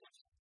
choice